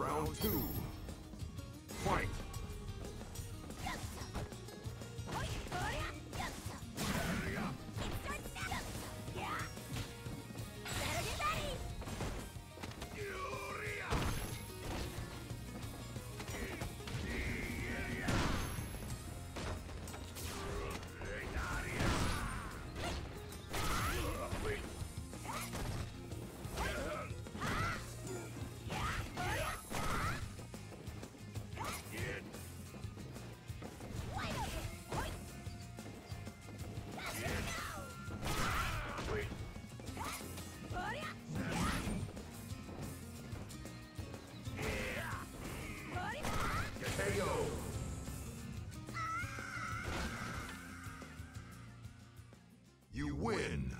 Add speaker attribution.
Speaker 1: Round two. KO. You win.